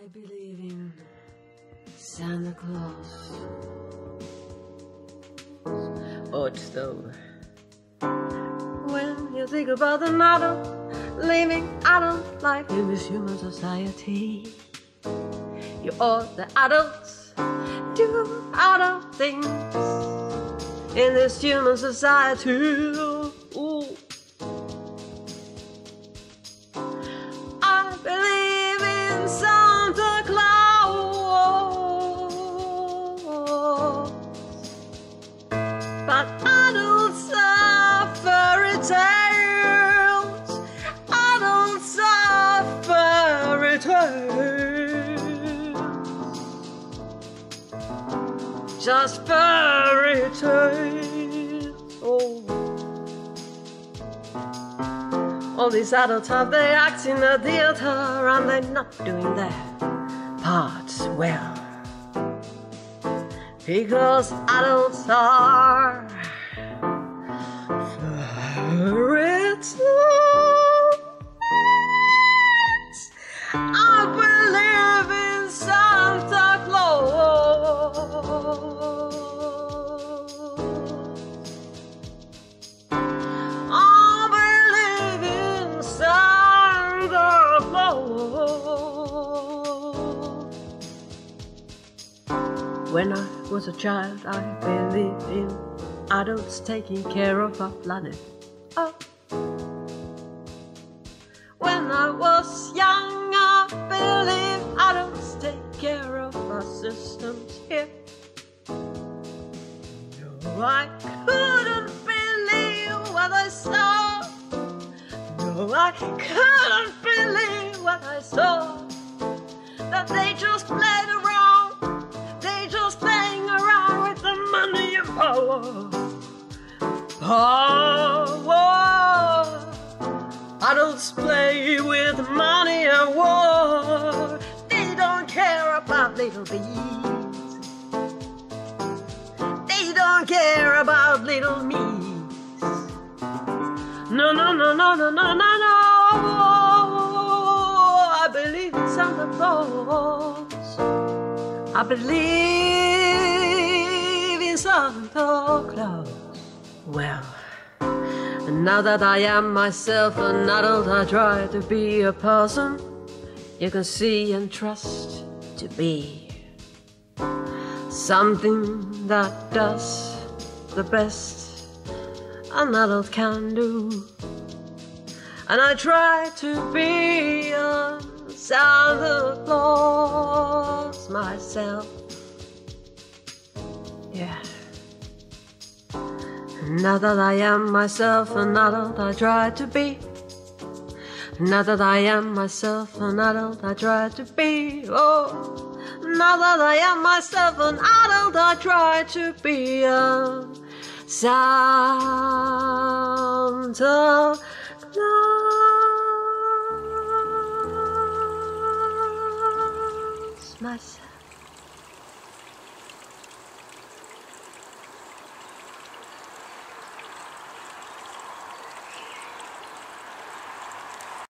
I believe in Santa Claus. But though, when you think about the matter, living adult life in this human society, you all the adults do adult things in this human society. Tales, just fairy tales. Oh. All these adults have they acts in the theater and they're not doing their parts well. Because adults are When I was a child, I believed in adults taking care of our planet. Oh. When I was young, I believed adults take care of our systems here. No, I couldn't believe what I saw. No, I couldn't believe money and power. Power. Adults play with money and war. They don't care about little bees. They don't care about little me. No, no, no, no, no, no, no, no. I believe in Santa Claus. I believe Santa Claus. Well, now that I am myself an adult, I try to be a person you can see and trust to be something that does the best an adult can do. And I try to be a Santa Claus myself. Now that I am myself an adult, I try to be. Now that I am myself an adult, I try to be. Oh, now that I am myself an adult, I try to be a Santa Claus myself.